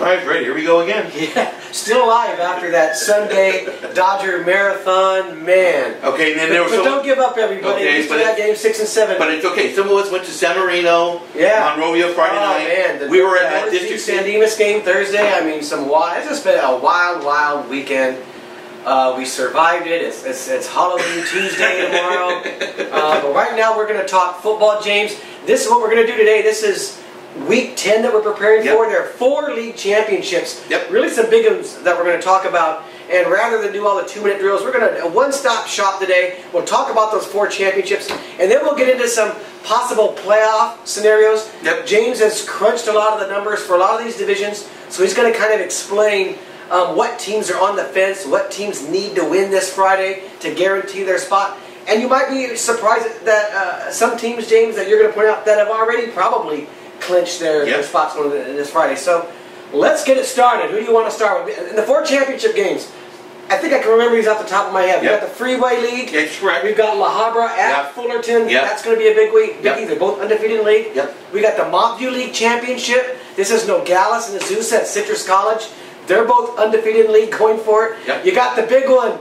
All right, Fred, here we go again. Yeah, still alive after that Sunday Dodger marathon, man. Okay, and then there But, was but some, don't give up, everybody. Okay, but that it- game six and seven. but it's okay. Some of us went to San Marino, Yeah. Monrovia Friday oh night. man, the, we were at the that district. San Dimas game Thursday. I mean, some wild. It's just been a wild, wild weekend. Uh, we survived it. It's, it's, it's Halloween Tuesday tomorrow. uh, but right now we're going to talk football, James. This is what we're going to do today. This is week 10 that we're preparing Yep. for. There are four league championships. Yep. Really some big ones that we're going to talk about. And rather than do all the two-minute drills, we're going to one-stop shop today. We'll talk about those four championships, and then we'll get into some possible playoff scenarios. Yep. James has crunched a lot of the numbers for a lot of these divisions, so he's going to kind of explain um, what teams are on the fence, what teams need to win this Friday to guarantee their spot. And you might be surprised that uh, some teams, James, that you're going to point out that have already probably clinched their, their spots on this Friday. So let's get it started. Who do you want to start with? In the four championship games, I think I can remember these off the top of my head. We Yep. got the Freeway League. That's correct. We've got La Habra at Yep. Fullerton. Yep. That's going to be a big week. Yep. Biggie. They're both undefeated in the league. Yep. We got the Montview League Championship. This is Nogales and Azusa at Citrus College. They're both undefeated in the league going for it. Yep. You got the big one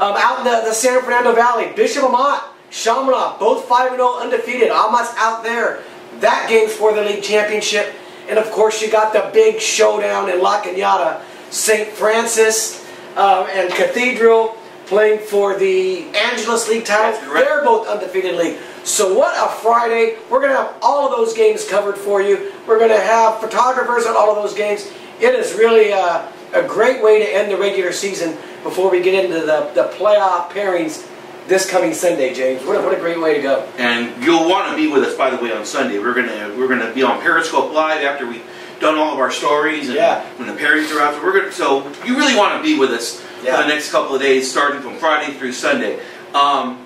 um, out in the, the San Fernando Valley. Bishop Amat, Chaminade, both 5-0 undefeated. Amat's out there. That game's for the league championship. And of course you got the big showdown in La Cañada. St. Francis uh, and Cathedral playing for the Angeles League title. They're both undefeated league. So what a Friday. We're going to have all of those games covered for you. We're going to have photographers at all of those games. It is really a, a great way to end the regular season before we get into the, the playoff pairings this coming Sunday, James. What a, what a great way to go. And you'll want to be with us, by the way, on Sunday. We're gonna we're gonna be on Periscope Live after we've done all of our stories and Yeah. when the pairings are out. So we're gonna so you really want to be with us Yeah. for the next couple of days, starting from Friday through Sunday. Um,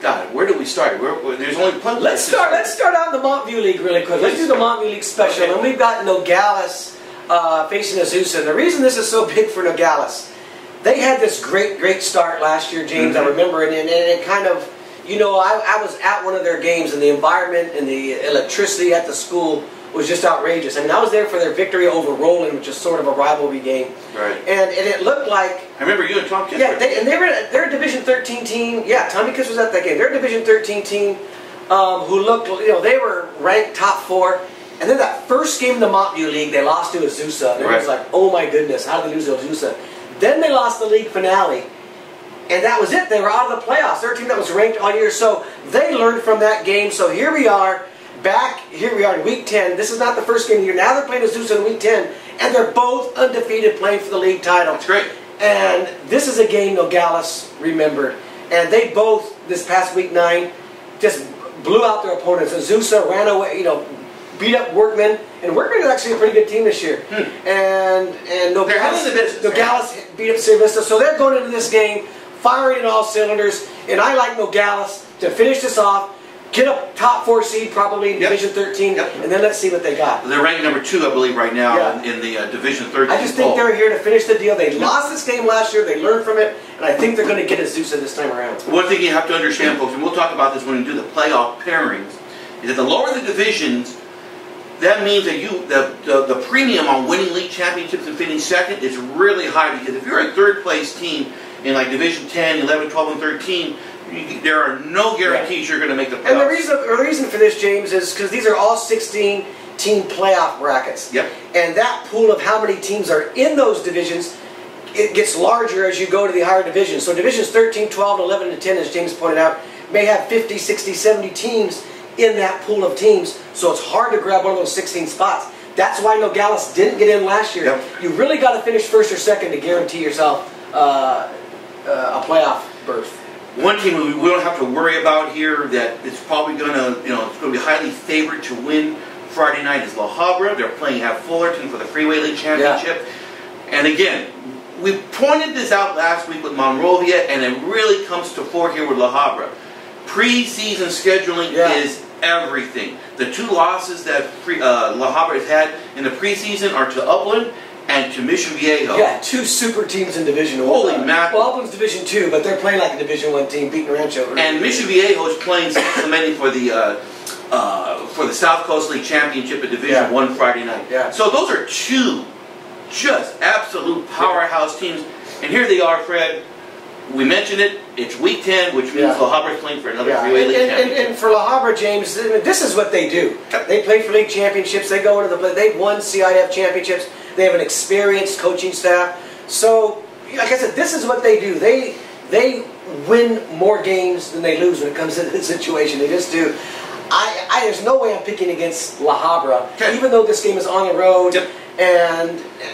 God, where do we start? Where, where- there's only plenty. Let's start. Let's start out in the Montview League really quick. Let's do the Montview League special, Okay. and we've got Nogales uh, facing Azusa. And the reason this is so big for Nogales, they had this great, great start last year, James. I Mhm. remember it, and, and it kind of, you know, I, I was at one of their games, and the environment and the electricity at the school was just outrageous. I mean, I was there for their victory over Roland, which is sort of a rivalry game, Right. and, and it looked like I remember you and Tom Kiss. yeah, they, and they were they're a Division 13 team. Yeah, Tommy Kiss was at that game. They're a Division 13 team um, who looked, you know, they were ranked top four. And then that first game in the Montview League, they lost to Azusa. And it was like, oh my goodness, how did they lose to Azusa? Then they lost the league finale. And that was it. They were out of the playoffs. They're team that was ranked all year. So they learned from that game. So here we are, back, here we are in week 10. This is not the first game of the year. Now they're playing Azusa in week 10. And they're both undefeated playing for the league title. That's great. And this is a game Nogales remembered. And they both, this past week nine, just blew out their opponents. Azusa ran away, you know, beat up Workman. And Workman is actually a pretty good team this year. And and They're Nogales, the business. Nogales beat up Sierra Vista. So they're going into this game firing in all cylinders. And I like Nogales to finish this off, get a top four seed probably in Yep. Division 13, Yep. and then let's see what they got. They're ranked number two, I believe, right now Yeah. in, in the uh, Division 13. I just think they're here to finish the deal. They lost this game last year. They learned from it, and I think they're going to get a Azusa this time around. One thing you have to understand, folks, and we'll talk about this when we do the playoff pairings, is that the lower the divisions, that means that you the, the, the premium on winning league championships and finishing second is really high because if you're a third place team in like Division 10, 11, 12, and 13, you, there are no guarantees you're going to make the playoffs. And the reason, the reason for this, James, is because these are all 16 team playoff brackets. Yep. And that pool of how many teams are in those divisions, it gets larger as you go to the higher divisions. So divisions 13, 12, 11, and 10, as James pointed out, may have 50, 60, 70 teams in that pool of teams. So it's hard to grab one of those 16 spots. That's why Nogales didn't get in last year. Yep. You really got to finish first or second to guarantee yourself uh, uh, a playoff berth. One team we we don't have to worry about here that it's probably going to, you know, it's going to be highly favored to win Friday night is La Habra. They're playing at Fullerton for the Freeway League Championship. And again, we pointed this out last week with Monrovia, and it really comes to fore here with La Habra. Preseason scheduling Yeah. is everything. The two losses that pre, uh, La Habra has had in the preseason are to Upland and to Mission Viejo. Yeah, two super teams in Division One. Holy mackerel. Well, Upland's Division Two, but they're playing like a Division One team, beating Rancho. And Mission Viejo is playing San Clemente for the uh, uh, for the South Coast League Championship at Division Yeah. One Friday night. Yeah. So those are two just absolute powerhouse teams. And here they are, Fred. We mentioned it. It's week 10, which means Yeah. La Habra's playing for another Yeah, three-way and, league and, and, and for La Habra, James, this is what they do. They play for league championships. They go into the they've won CIF championships. They have an experienced coaching staff. So, like I said, this is what they do. They they win more games than they lose when it comes to this situation. They just do. I, I there's no way I'm picking against La Habra, Okay. even though this game is on the road. Yep. And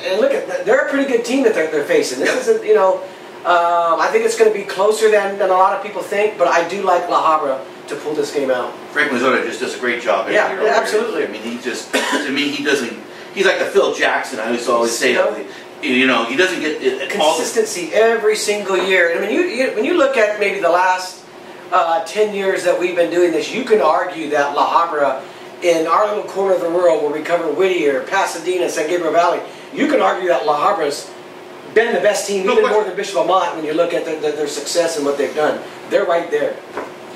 and look at they're a pretty good team that they're, they're facing. This Yep. isn't you know. Um, I think it's going to be closer than, than a lot of people think, but I do like La Habra to pull this game out. Frank Mazzotta just does a great job. every Yeah, year yeah, absolutely. I mean, he just, to me, he doesn't, he's like the Phil Jackson I used to always say. Yeah. You know, he doesn't get it, all the Consistency every single year. I mean, you, you, when you look at maybe the last uh, 10 years that we've been doing this, you can argue that La Habra in our little corner of the world where we cover Whittier, Pasadena, San Gabriel Valley, you can argue that La Habra's been the best team, even more than Bishop Amat when you look at their, their, their success and what they've done. They're right there.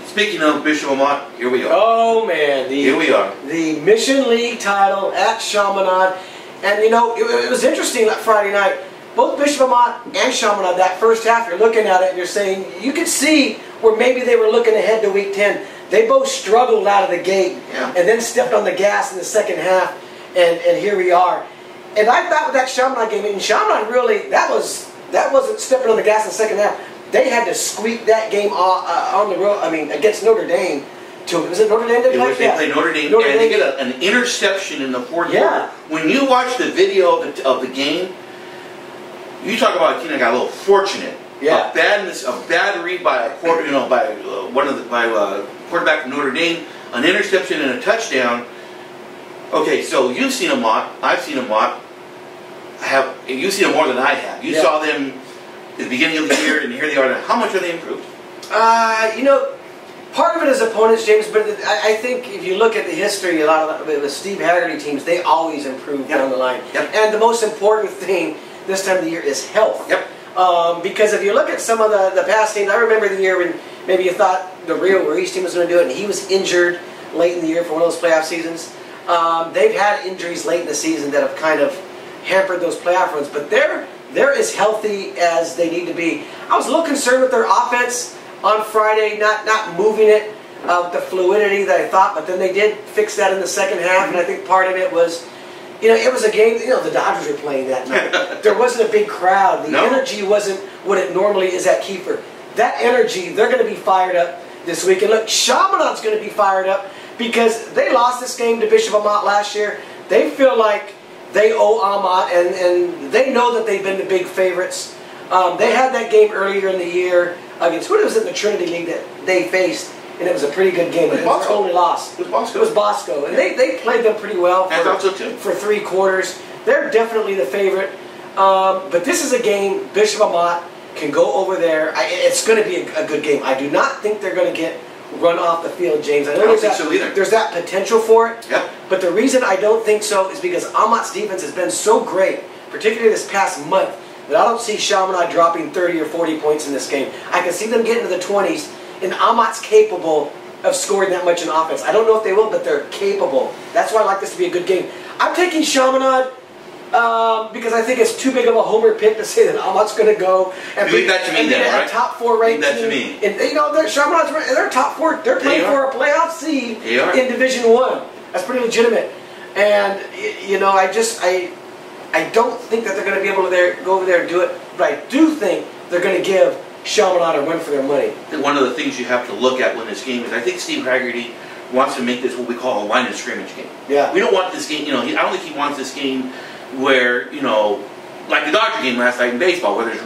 Speaking of Bishop Amat, here we are. Oh, man. The, Here we are. the Mission League title at Chaminade. And you know, it, it was interesting that Friday night. Both Bishop Amat and Chaminade, that first half, you're looking at it and you're saying, you could see where maybe they were looking ahead to week 10. They both struggled out of the gate Yeah. and then stepped on the gas in the second half, and, and here we are. And I thought with that Chaminade game, and Chaminade really, that was that wasn't stepping on the gas in the second half. They had to squeak that game on, uh, on the road, I mean, against Notre Dame. To, was it Notre Dame they played? was, they Yeah. played Notre Dame, Notre and they Dame. get a, an interception in the fourth Yeah. quarter. When you watch the video of the, of the game, you talk about a team that got a little fortunate. Yeah. A bad, mis- a bad read by a quarter, you know, by uh, one of the by uh, quarterback from Notre Dame, an interception and a touchdown. Okay, so you've seen a mock. I've seen a mock. Have you've seen them more than I have? You Yeah. saw them at the beginning of the year, and here they are now. How much are they improved? Uh, you know, part of it is opponents, James, but I, I think if you look at the history, a lot of the, the Steve Hagerty teams, they always improve Yep. down the line. Yep. And the most important thing this time of the year is health. Yep. Um, because if you look at some of the, the past teams, I remember the year when maybe you thought the Rio Ruiz team was going to do it, and he was injured late in the year for one of those playoff seasons. Um, they've had injuries late in the season that have kind of hampered those playoff runs, but they're they're as healthy as they need to be. I was a little concerned with their offense on Friday, not not moving it uh, the fluidity that I thought, but then they did fix that in the second half, and I think part of it was. You know, it was a game. You know, the Dodgers were playing that night. there wasn't a big crowd. The No. energy wasn't what it normally is at Kiefer. That energy, they're going to be fired up this week. And look, Chaminade's going to be fired up because they lost this game to Bishop Amat last year. They feel like they owe Amat, and, and they know that they've been the big favorites. Um, they had that game earlier in the year against who it was it in the Trinity League that they faced, and it was a pretty good game. It was It was only loss. It was Bosco. It was Bosco, and they, they played them pretty well for, thought so too. for three quarters. They're definitely the favorite. Um, but this is a game Bishop Amat can go over there. I, it's going to be a, a good game. I do not think they're going to get run off the field, James. I know I don't there's think that, so either. There's that potential for it. Yep. But the reason I don't think so is because Amat's defense has been so great, particularly this past month, that I don't see Chaminade dropping 30 or 40 points in this game. I can see them getting to the 20s, and Amat's capable of scoring that much in offense. I don't know if they will, but they're capable. That's why I like this to be a good game. I'm taking Chaminade um, because I think it's too big of a homer pick to say that Amat's going to go and You leave that to me and then, a right? top four ranked Leave that to me. And you know, they're, they're top four. They're playing They for a playoff seed in Division One. That's pretty legitimate. And you know, I just I I don't think that they're going to be able to there, go over there and do it. But I do think they're going to give Chaminade a run for their money. One of the things you have to look at when this game is, I think Steve Hagerty wants to make this what we call a line of scrimmage game. Yeah. We don't want this game, you know, he, I don't think he wants this game where, you know, like the Dodger game last night in baseball, where there's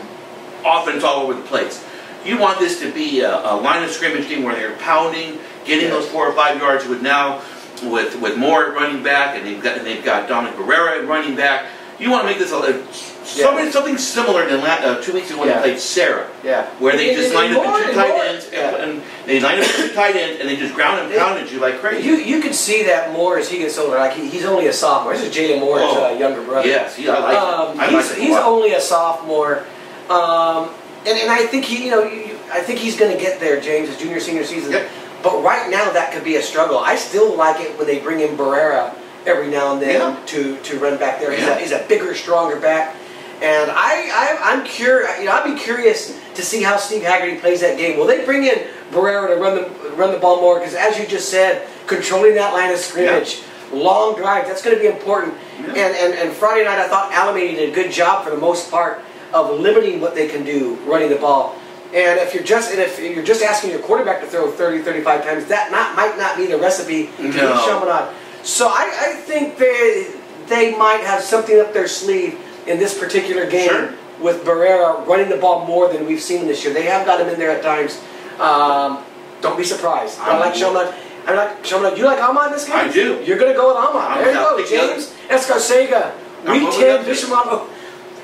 offense all over the place. You want this to be a, a line of scrimmage game where they're pounding, getting Yeah. those four or five yards with now, with with Moore at running back, and they've got and they've got Dominic Barrera at running back. You want to make this a, a something, something similar to la- uh, two weeks ago when Yeah. they played Serra Yeah. where they And- just lined up more in two tight ends, and, and they lined up in two tight ends, and they just ground and They- pounded you like crazy. You you can see that more as he gets older. Like he, he's only a sophomore. This is Jalen Moore's Oh. uh, younger brother. yes, he, I like Um, it. I he's like it he's only a sophomore, um, and and I think he you know you, I think he's going to get there, James, his junior senior season. Yep. But right now that could be a struggle. I still like it when they bring in Barrera every now and then Yeah. to, to run back there. He's, Yeah. a, he's a bigger, stronger back. And I, I, I'm curious. You know, I'd be curious to see how Steve Hagerty plays that game. Will they bring in Barrera to run the run the ball more? Because as you just said, controlling that line of scrimmage, long drive, that's going to be important. Yeah. And, and and Friday night, I thought Alemany did a good job for the most part of limiting what they can do running the ball. And if you're just and if you're just asking your quarterback to throw 30, 35 times, that not might not be the recipe to No. Chaminade. So I, I think they they might have something up their sleeve in this particular game Sure. with Barrera running the ball more than we've seen this year. They have got him in there at times. Um, don't be surprised. I I'm- like Chaminade. I like Chaminade. You like Amat in this game? I do. You're going to go with Amat. I'm there you go. James Escarcega. Week 10, that too. Bishop Amat.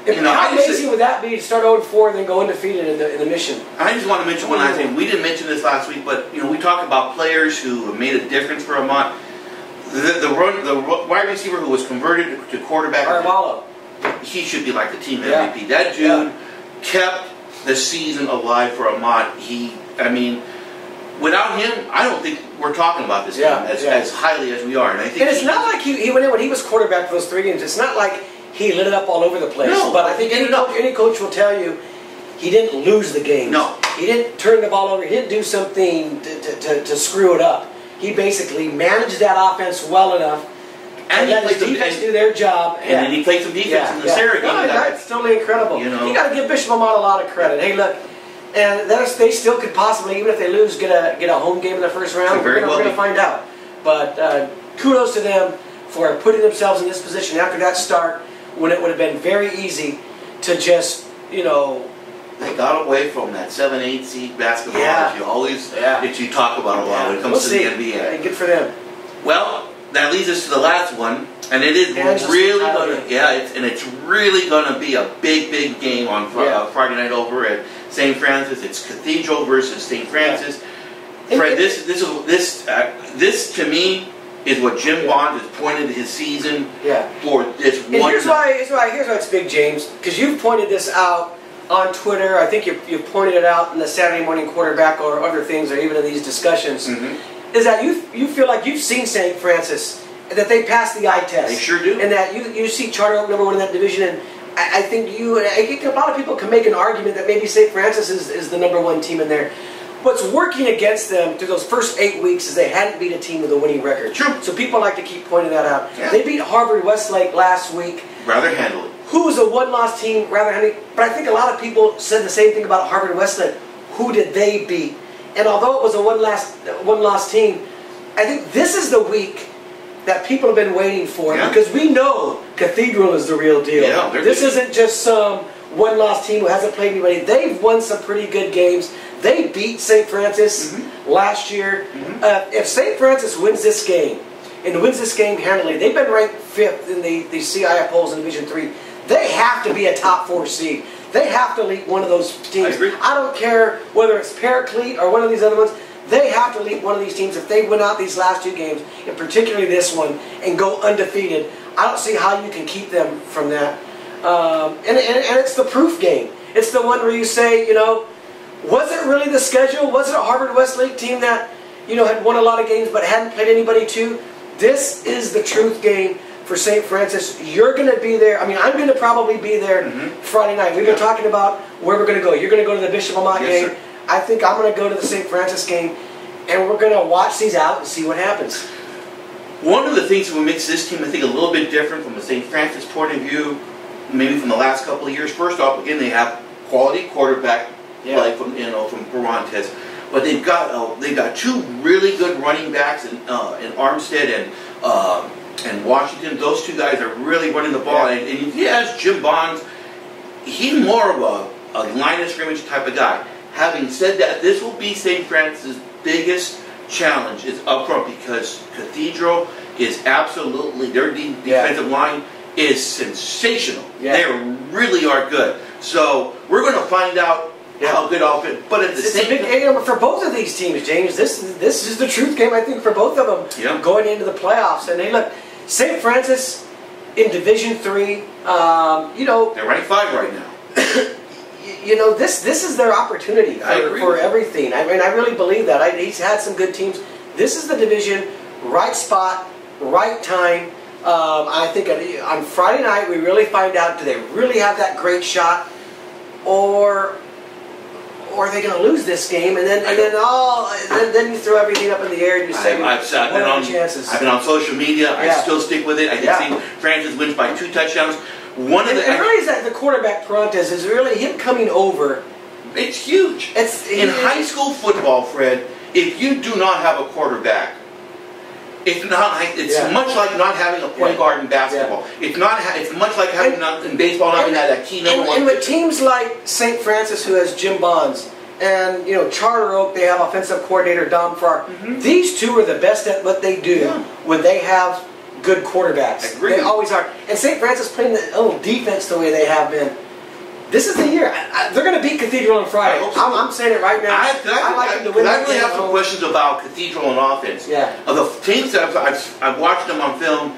You know, How I just- amazing would that be to start 0 4 and then go undefeated in the, in the mission? I just want to mention one last thing. We didn't mention this last week, but you know, we talk about players who have made a difference for Amat. The, the run, the wide receiver who was converted to quarterback, Arvalo. he should be like the team Yeah. MVP. That dude Yeah. kept the season alive for Amat. He, I mean, without him, I don't think we're talking about this Yeah, team as, yeah. as highly as we are. And I think And it's he- not like he, he went in when he was quarterback for those three games. It's not like he lit it up all over the place. No, but I think any coach, any coach will tell you he didn't lose the game. No. He didn't turn the ball over. He didn't do something to, to, to, to screw it up. He basically managed that offense well enough and and let his some, defense do their job. and then he played some defense in the Serra game. No, that's totally incredible. You know. you got to give Bishop Amat a lot of credit. Hey, look, and they still could possibly, even if they lose, get a get a home game in the first round. We're well gonna find out. But uh, kudos to them for putting themselves in this position after that start, when it would have been very easy to just, you know, They got away from that seven, eight seed basketball Yeah. that you always Yeah. that you talk about a lot when it comes we'll to see. the NBA. Yeah, good for them. Well, that leads us to the last one, and it is Kansas really gonna yeah, it's, and it's really gonna be a big, big game on Yeah. uh, Friday night over at St. Francis. It's Cathedral versus St. Francis. Fred, this this is this uh, this to me is what Jim Bonds has pointed his season Yeah. for this And one. here's why, here's why, here's why it's big, James, because you've pointed this out on Twitter. I think you've, you've pointed it out in the Saturday morning quarterback or other things, or even in these discussions. Mhm. Is that you you feel like you've seen St. Francis, and that they passed the eye test. They sure do. And that you you see Charter Oak number one in that division, and I, I think you, I think a lot of people can make an argument that maybe St. Francis is, is the number one team in there. What's working against them through those first eight weeks is they hadn't beat a team with a winning record. True. So people like to keep pointing that out. Yeah. They beat Harvard Westlake last week rather handily. Who was a one-loss team rather than but I think a lot of people said the same thing about Harvard Westlake. Who did they beat? And although it was a one last one-loss team, I think this is the week that people have been waiting for Yeah. because we know Cathedral is the real deal. Yeah, this good. isn't just some one-loss team who hasn't played anybody. They've won some pretty good games. They beat St. Francis Mm-hmm. last year. Uh, if St. Francis wins this game and wins this game handily, they've been ranked fifth in the, the CI polls in Division Three. They have to be a top four seed. They have to lead one of those teams. I agree. don't care whether it's Paraclete or one of these other ones. They have to lead one of these teams if they win out these last two games, and particularly this one, and go undefeated. I don't see how you can keep them from that. Um, and, and, and it's the proof game. It's the one where you say, you know, was it really the schedule? Was it a Harvard Westlake team that, you know, had won a lot of games but hadn't played anybody too? This is the truth game for St. Francis. You're going to be there. I mean, I'm going to probably be there Friday night. We've been Mm-hmm. Talking about where we're going to go. You're going to go to the Bishop Amat Yes, game. sir. I think I'm going to go to the St. Francis game, and we're going to watch these out and see what happens. One of the things that makes this team, I think, a little bit different from a St. Francis point of view, maybe from the last couple of years. First off, again, they have quality quarterback Yeah. play from you know from Barantes, but they've got uh, they've got two really good running backs in uh, in Armstead and um and Washington. Those two guys are really running the ball. Yeah. And, and if you ask Jim Bonds, he's more of a, a line of scrimmage type of guy. Having said that, this will be St. Francis' biggest challenge is up front because Cathedral is absolutely their de- Yeah. defensive line is sensational. Yeah. They really are good. So we're going to find out Yeah. how good offense. But at the It's a same big time, game for both of these teams, James. This is this is the truth game, I think, for both of them Yeah. going into the playoffs. And hey, look, St. Francis in Division Three. Um, you know, they're ranked five right now. you know this this is their opportunity for, for everything. I mean, I really believe that. I, he's had some good teams. This is the division, right spot, right time. Um, I think on Friday night we really find out do they really have that great shot, or or are they going to lose this game? And then and then all then, then you throw everything up in the air and you say, I've, I've, I've been on chances? I've been on social media. Yeah. I still stick with it. I can Yeah. see Francis wins by two touchdowns. One of the and really, is that the quarterback Perantes is really him coming over. it's huge. It's In he- high school football, Fred, if you do not have a quarterback, it's not. It's Yeah. much like not having a point Yeah. guard in basketball. It's not. It's much like having And- not in baseball not having and- that key number And, one. and with teams like St. Francis, who has Jim Bonds, and you know Charter Oak, they have offensive coordinator Dom Farr. These two are the best at what they do Mm-hmm. Yeah. when they have good quarterbacks. Agreed. They always are. And St. Francis playing the little defense the way they have been. This is the year. I, I, they're going to beat Cathedral on Friday. So. I'm, I'm saying it right now. I, I, like them to win I really have some home. questions about Cathedral and offense. Yeah. Of the teams that I've, I've, I've watched them on film,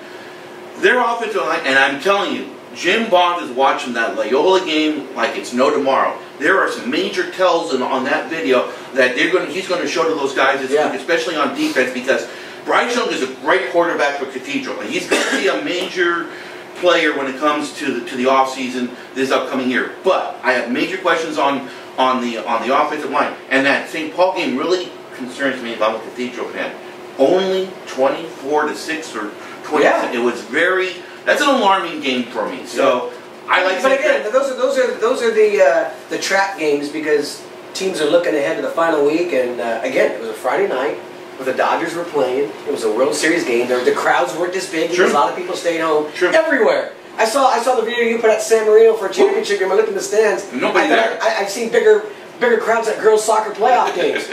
their offensive line, and I'm telling you, Jim Bonds is watching that Loyola game like it's no tomorrow. There are some major tells in, on that video that they're going. He's going to show to those guys this Yeah. week, especially on defense, because Bryce Young is a great quarterback for Cathedral, and he's going to be a major player when it comes to the, to the offseason this upcoming year. But I have major questions on on the on the offensive line, and that St. Paul game really concerns me if I'm a Cathedral fan. Only 24 to six or 20. Yeah. It was very. That's an alarming game for me. So I like. But again, those are those are those are the uh, the trap games because teams are looking ahead to the final week. And uh, again, it was a Friday night where the Dodgers were playing. It was a World Series game. There, the crowds weren't this big Sure. a lot of people stayed home. Sure. Everywhere. I saw I saw the video you put at San Marino for a championship game. I looked in the stands. Nobody I, there. I, I've seen bigger bigger crowds at girls soccer playoff games.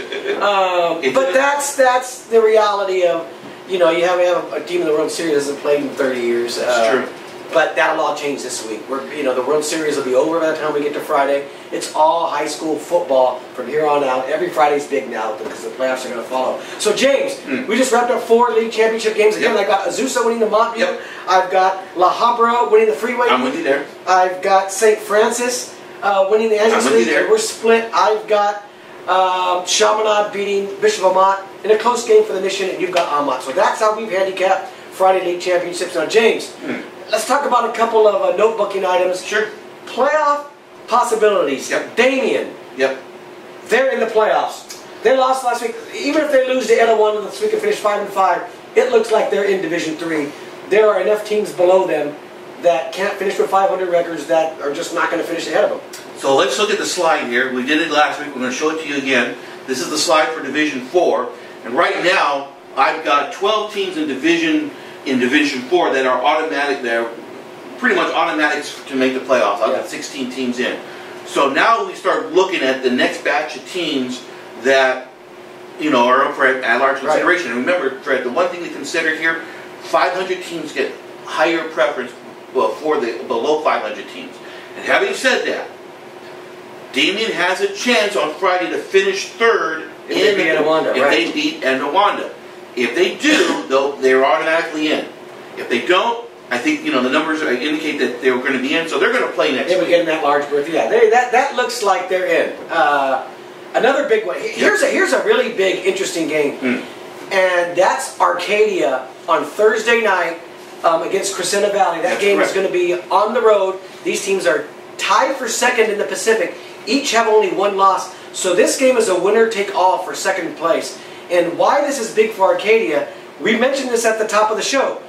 Um, but that's that's the reality of you know you have, you have a team in the World Series that hasn't played in 30 years. Uh, true. But that'll all change this week. We're, you know, the World Series will be over by the time we get to Friday. It's all high school football from here on out. Every Friday's big now because the playoffs are going to follow. So, James, we just wrapped up four league championship games. Again. Yep. I got Azusa winning the Montview. Yep. I've got La Habra winning the Freeway. I'm with you there. I've got St. Francis uh, winning the Angeles I'm with you League, there. and we're split. I've got um, Chaminade beating Bishop Amat in a close game for the Mission, and you've got Amat. So that's how we've handicapped Friday League Championships. Now, James, let's talk about a couple of uh, notebooking items. Sure. Playoff possibilities. Yep. Damien, Yep. they're in the playoffs. They lost last week. Even if they lose to Etiwanda this week and finish five and five, it looks like they're in Division Three. There are enough teams below them that can't finish with 500 records that are just not going to finish ahead of them. So let's look at the slide here. We did it last week. We're going to show it to you again. This is the slide for Division Four, and right now I've got 12 teams in Division in Division Four that are automatic. They're pretty much automatics to make the playoffs. I've Yeah. got 16 teams in. So now we start looking at the next batch of teams that you know are up for at large Right. consideration. And remember, Fred, the one thing to consider here: 500 teams get higher preference well, for the below 500 teams. And having said that, Damien has a chance on Friday to finish third If they in beat Etiwanda, if right. they beat Etiwanda. If they do, they're automatically in. If they don't, I think you know the numbers indicate that they're going to be in, so they're going to play next They were week. getting that large berth. Yeah, they, that that looks like they're in. Uh, another big one. Here's a here's a really big, interesting game, Hmm. and that's Arcadia on Thursday night um, against Crescenta Valley. That That's game is going to be on the road. These teams are tied for second in the Pacific. Each have only one loss. So this game is a winner take all for second place. And why this is big for Arcadia, we mentioned this at the top of the show.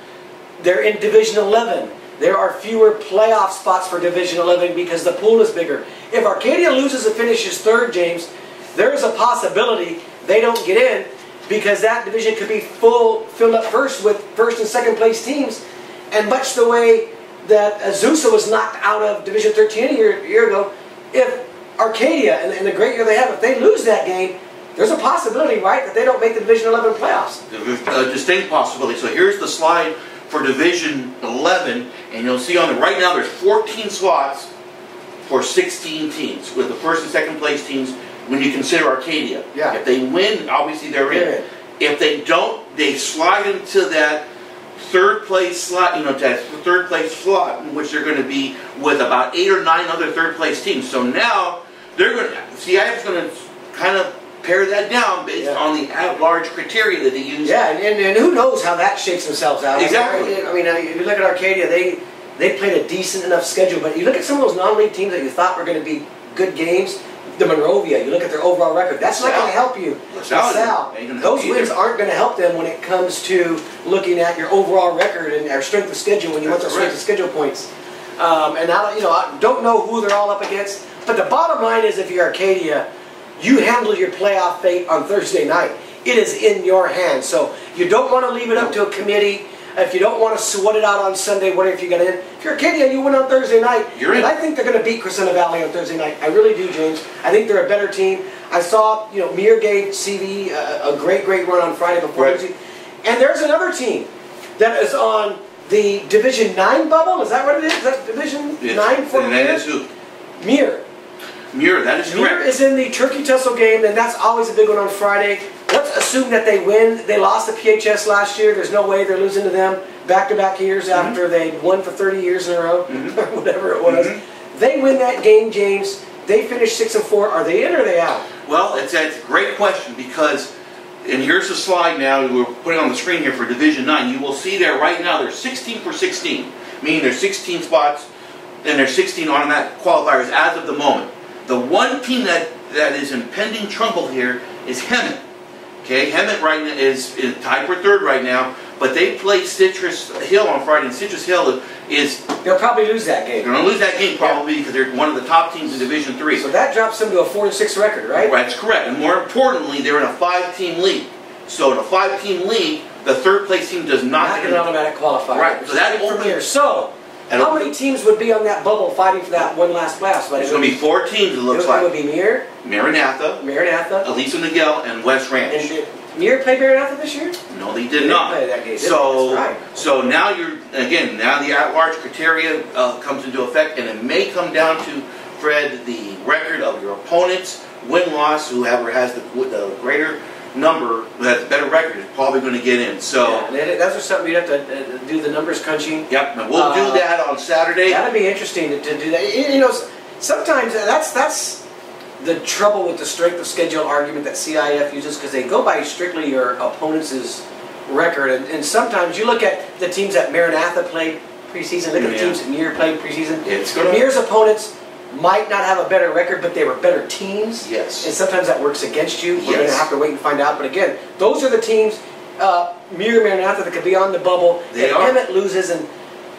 They're in Division 11. There are fewer playoff spots for Division 11 because the pool is bigger. If Arcadia loses and finishes third, James, there is a possibility they don't get in because that division could be full filled up first with first and second place teams. And much the way that Azusa was knocked out of Division 13 a year, year ago, if Arcadia, and, and the great year they have, if they lose that game, there's a possibility, right, that they don't make the Division 11 playoffs. a distinct possibility. So here's the slide for Division 11, and you'll see on the right now there's 14 slots for 16 teams, with the first and second place teams when you consider Arcadia. Yeah. If they win, obviously they're in. They're in. If they don't, they slide into that third place slot, you know, that third place slot, in which they're going to be with about eight or nine other third place teams. So now they're going to, CIF is going to kind of pare that down based Yeah. on the at-large criteria that they use. Yeah, and, and, and who knows how that shakes themselves out. Exactly. I mean, I mean, you look at Arcadia, they they played a decent enough schedule, but you look at some of those non-league teams that you thought were going to be good games. The Monrovia, you look at their overall record. That's not going to help you. LaSalle LaSalle. Those wins aren't going to help them when it comes to looking at your overall record and our strength of schedule when you want That's those strength of schedule points. Um, and I, don't- you know, I don't know who they're all up against. But the bottom line is, if you're Arcadia, you handle your playoff fate on Thursday night. It is in your hands. So you don't want to leave it up to a committee. If you don't want to sweat it out on Sunday, what if you get in? If you're Arcadia and you win on Thursday night, You're in. and I think they're going to beat Crescenta Valley on Thursday night. I really do, James. I think they're a better team. I saw, you know, Muir gave CV a, uh, a great, great run on Friday before Right. losing. And there's another team that is on the Division 9 bubble. Is that what it is? Is that Division Yes. 9 for Muir? who? Muir. Muir, that is correct. is in the Turkey Tussle game, and that's always a big one on Friday. Let's assume that they win. They lost the PHS last year. There's no way they're losing to them back-to-back years Mm-hmm. after they won for 30 years in a row, or whatever it was. Mhm. They win that game, James. They finish six and four. Are they in or are they out? Well, it's, it's a great question because, and here's the slide now we're putting on the screen here for Division 9. You will see there right now they're 16 for 16, meaning there's 16 spots and there's 16 automatic qualifiers as of the moment. The one team that, that is in pending trouble here is Hemet. Okay, Hemet right now is, is tied for third right now, but they play Citrus Hill on Friday, and Citrus Hill is They'll probably lose that game. they're going to lose that game probably because they're one of the top teams in Division 3. So that drops them to a four and six record, right? That's correct. And more importantly, they're in a five-team league. So in a five-team league, the third-place team does not Not get an automatic qualifier. Right, so is that opens- So, And how many teams would be on that bubble fighting for that one last playoff? There's going to be four teams, it looks like. it, would be Muir, Maranatha, Maranatha, Aliso Niguel, and West Ranch. and did Muir play Maranatha this year? No, they They did that game. So, right. so now you're again now the at-large criteria uh, comes into effect, and it may come down to Fred the record of your opponents, win-loss. Whoever has the, the greater number, the better record, is probably going to get in. So, Yeah, that's just something you'd have to uh, do the numbers crunching. yep, we'll Uh, do that on Saturday. That'd be interesting to, to do that. You know, sometimes that's that's the trouble with the strength of schedule argument that CIF uses because they go by strictly your opponent's record, and, and sometimes you look at the teams that Maranatha played preseason. Look at the teams that Muir played preseason. It's Muir's opponents might not have a better record, but they were better teams. Yes. And sometimes that works against you. We're going to have to wait and find out. But again, those are the teams, uh, Muir Maranatha, that could be on the bubble. They if are. Hemet loses, and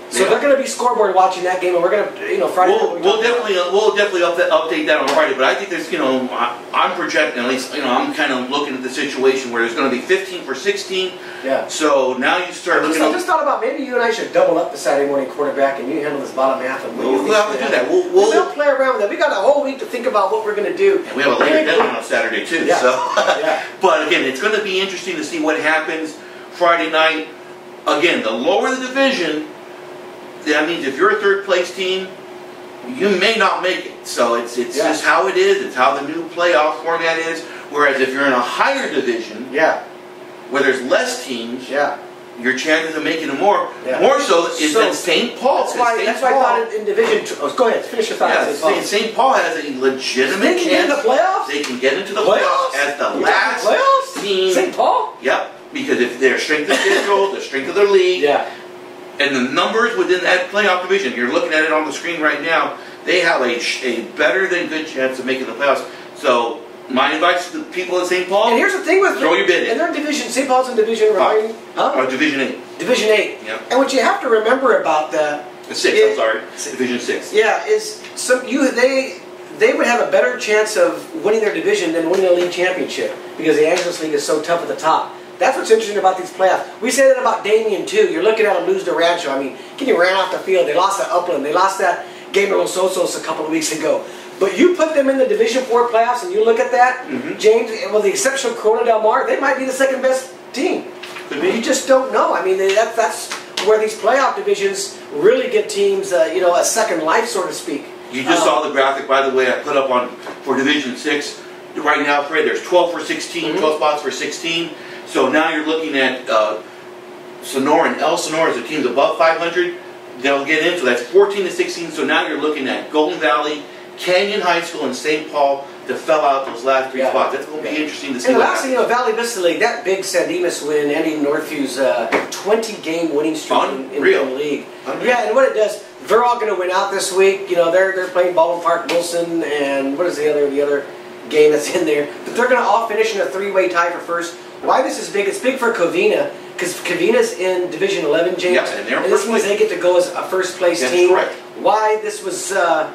so They they're going to be scoreboard watching that game, and we're going to, you know, Friday. We'll, we we'll definitely uh, we'll definitely update, update that on Friday, but I think there's you know I, I'm projecting at least you know I'm kind of looking at the situation where there's going to be 15 for 16. Yeah. So now you start I just, looking. I just thought about maybe you and I should double up the Saturday morning quarterback, and you handle this bottom half. And We'll- we'll have to do that. We'll- we'll- will play around with that. We got a whole week to think about what we're going to do. And we have a later deadline on Saturday too. Yeah. So, Yeah. but again, it's going to be interesting to see what happens Friday night. Again, the lower the division, that means if you're a third place team, you may not make it. So it's it's Yeah. just how it is. It's how the new playoff format is. Whereas if you're in a higher division Yeah. where there's less teams, Yeah. your chances of making it more Yeah. more so is So- that St. Paul. That's why. St. That's why I Paul- thought in, Division Two. Oh, go ahead. Finish your thought. yeah, St. Paul. St. Paul has a legitimate They can get in chance. the playoffs. They can get into the Playoffs? playoffs as the You last talking playoffs? team. St. Paul. Yep, because if their strength of schedule, the strength of their league, Yeah. And the numbers within that playoff division, you're looking at it on the screen right now, they have a, a better than good chance of making the playoffs. So my advice to the people at St. Paul, And here's the thing with Throw your bid in. And they're in Division. St. Paul's in Division. Me. Huh? uh, Division 8, Division Eight. Yeah. And what you have to remember about that 6, It- I'm sorry, Division 6. Yeah, is some you they they would have a better chance of winning their division than winning a league championship because the Angeles League is so tough at the top. That's what's interesting about these playoffs. We say that about Damien too. You're looking at them lose to Rancho. I mean, Kenny ran off the field. They lost to Upland. They lost that game to Los Osos a couple of weeks ago. But you put them in the Division Four playoffs, and you look at that, Mhm. James. With the exception of Corona Del Mar, they might be the second best team. You just don't know. I mean, that, that's where these playoff divisions really give teams, uh, you know, a second life, so to speak. You just Um, saw the graphic, by the way, I put up on for Division Six. Right now, Fred, there's 12 for 16, Mhm. 12 spots for 16. So now you're looking at uh, Sonora and El Sonora as the teams above 500. They'll get in, so that's 14 to 16. So now you're looking at Golden Valley, Canyon High School, and St. Paul to fill out those last three Yeah. spots. That's going to be Yeah. interesting to see And the last thing, you know, Valle Vista League, that big San Dimas win, Andy Northview's uh, 20 game winning streak in, in Unreal. the league. Unreal. Yeah, and what it does, they're all going to win out this week. You know, they're they're playing Baldwin Park, Wilson, and what is the other the other game that's in there? But they're going to all finish in a three way tie for first. Why this is big? It's big for Covina because Covina's in Division 11, James. Yeah, and they're this means they get to go as a first place That's team. correct. Why this was. Uh,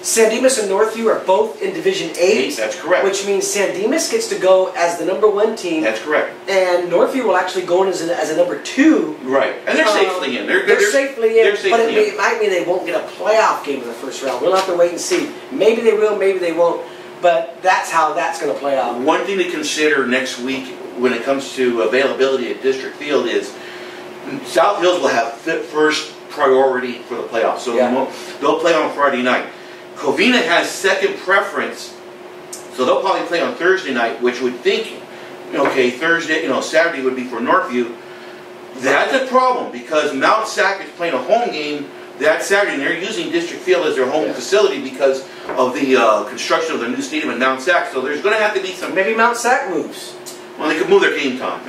San Dimas and Northview are both in Division 8. Eight, that's correct. Which means San Dimas gets to go as the number one team, That's correct. and Northview will actually go in as a, as a number two. Right. And they're Um, safely in. They're, They're, safely in, they're but safely it, may, in. it might mean they won't get a playoff game in the first round. We'll have to wait and see. Maybe they will, maybe they won't. But that's how that's going to play out. One thing to consider next week when it comes to availability at District Field is South Hills will have fi- first priority for the playoffs. So Yeah. they'll- they'll play on Friday night. Covina has second preference, so they'll probably play on Thursday night, which would think, okay, Thursday, you know, Saturday would be for Northview. That's a problem because Mount Sac is playing a home game that Saturday, and they're using District Field as their home Yeah. facility because of the uh, construction of the new stadium in Mount Sac. So there's going to have to be some Maybe Mount Sac moves. Well, they could move their game time.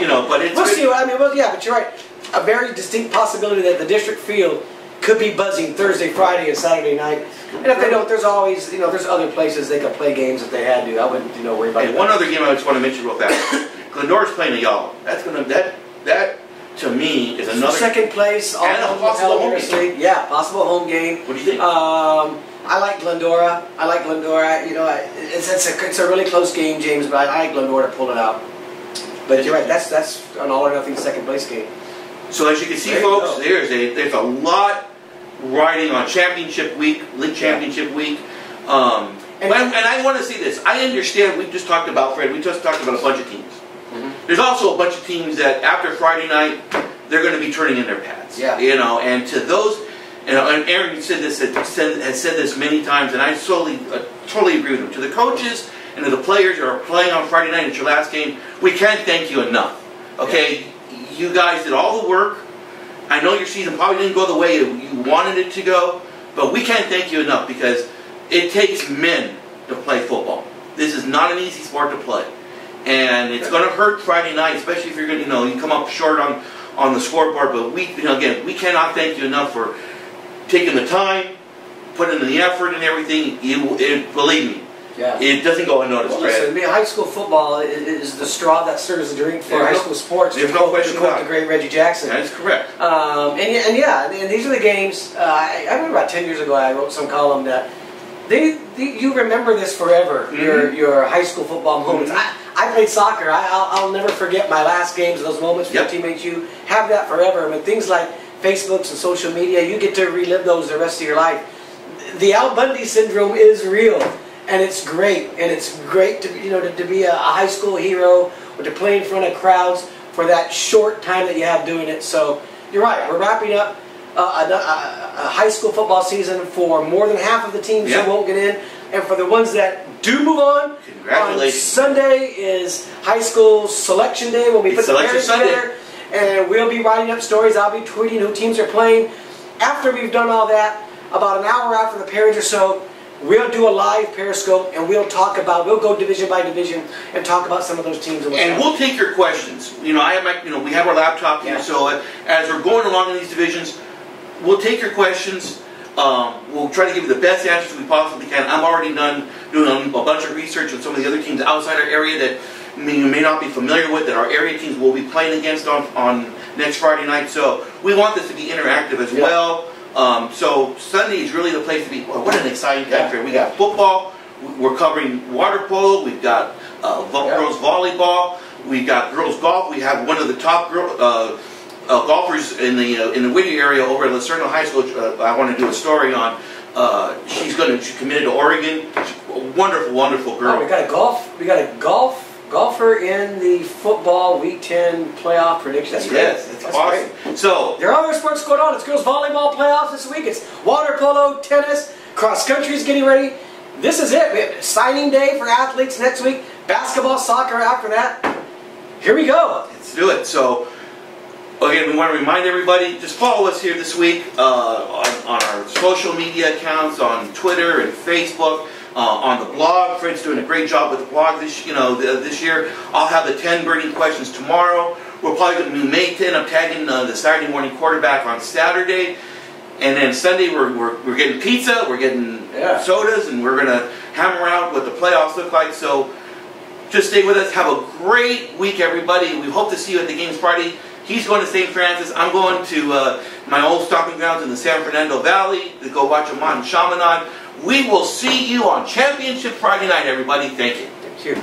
You know, but it's We'll good. see. I mean, well, yeah, but you're right. A very distinct possibility that the district field could be buzzing Thursday, Friday, and Saturday night. And if they don't, there's always, you know, there's other places they could play games if they had to. I wouldn't, you know, worry about And that. one other game I just want to mention real fast. Glendora's playing Ayala. That's gonna that that to me is another. Second place, all And a home possible home game. Yeah, possible home game. What do you think? Um, I like Glendora. I like Glendora. You know, it's, it's a it's a really close game, James. But I like Glendora to pull it out. But you're right. That's that's an all or nothing second place game. so as you can see, There folks, there's a there's a lot riding on championship week, league championship week. Um, And- and, and I want to see this. I understand. We just talked about Fred. We just talked about a bunch of teams. Mhm. There's also a bunch of teams that after Friday night, they're going to be turning in their pads. Yeah. You know, and to those, and Aaron said this said, has said this many times, and I totally uh, totally agree with him. To the coaches and to the players who are playing on Friday night, at your last game. We can't thank you enough. Okay, you guys did all the work. I know your season probably didn't go the way you wanted it to go, but we can't thank you enough because it takes men to play football. This is not an easy sport to play. And it's going to hurt Friday night, especially if you're going to, you know, you come up short on, on the scoreboard. But we, you know, again, we cannot thank you enough for taking the time, putting in the effort and everything. You, it, believe me, Yeah. it doesn't go unnoticed, Well, listen, I mean, high school football i- is the straw that serves the drink for There's high no- school sports. there's no question about the great Reggie Jackson. That is correct. Um, and, yeah- and yeah, and, these are the games. Uh, I, I remember about ten years ago, I wrote some column that they, they you remember this forever. Your your high school football moments. Mhm. I, I played soccer. I, I'll, I'll never forget my last games. Those moments with Yep. your teammates. You have that forever. With things like Facebooks and social media, you get to relive those the rest of your life. The Al Bundy syndrome is real, and it's great. And it's great to you know to, to be a, a high school hero or to play in front of crowds for that short time that you have doing it. So you're right. We're wrapping up uh, a, a, high school football season for more than half of the teams Yeah. who won't get in, and for the ones that do move on. Congratulations. On Sunday is high school selection day when we It's put the parents Sunday. And we'll be writing up stories. I'll be tweeting who teams are playing. After we've done all that, about an hour after the parents or so, we'll do a live Periscope and we'll talk about. We'll go division by division and talk about some of those teams. And, And we'll take your questions. You know, I have my, you know, we have our laptop here, Yeah. so as we're going along in these divisions, we'll take your questions. Um, we'll try to give you the best answers we possibly can. I'm already done doing a, bunch of research on some of the other teams outside our area that you may not be familiar with, that our area teams will be playing against on, on next Friday night. So we want this to be interactive as Yeah. well. Um, so Sunday is really the place to be. Well, what an exciting time Yeah. We got football. We're covering water polo. We've got uh, girls volleyball. We've got girls golf. We have one of the top girl, uh, uh, golfers in the uh, in the Whittier area over at La Serna High School. Uh, I want to do a story on. Uh, she's going to. She committed to Oregon. Wonderful, wonderful Oh, girl. we got a golf. We got a golf golfer in the football Week Ten playoff prediction. That's great. yes, it's That's awesome. great. So There are other sports going on. It's girls volleyball playoffs this week. It's water polo, tennis, cross country is getting ready. This is it. We have signing day for athletes next week. Basketball, soccer after that. Here we go. Let's do it. So, again, we want to remind everybody just follow us here this week uh, on, on our social media accounts, on Twitter and Facebook. Uh, on the blog. Fred's doing a great job with the blog this, you know, this year. I'll have the 10 burning questions tomorrow. We're probably going to made to end up tagging uh, the Saturday morning quarterback on Saturday. And then Sunday we're, we're, we're getting pizza, we're getting yeah. sodas, and we're going to hammer out what the playoffs look like. So just stay with us. Have a great week, everybody. We hope to see you at the games party. He's going to St. Francis. I'm going to uh, my old stomping grounds in the San Fernando Valley to go watch Amat and Chaminade. We will see you on Championship Friday night, everybody. Thank you. Thank you.